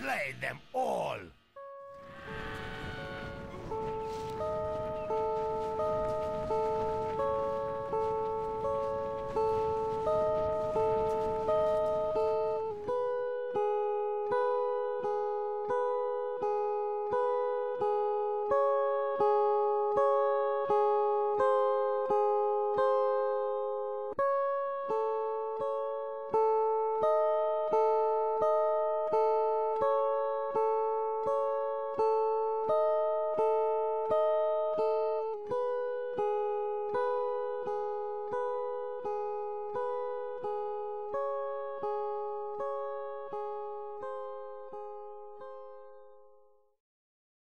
slay them!